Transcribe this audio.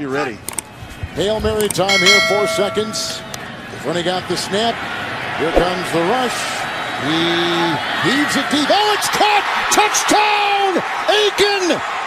you ready. Hail Mary time here, four seconds. When he got the snap, here comes the rush. He heaves it deep. Oh, it's caught! Touchdown! Aiken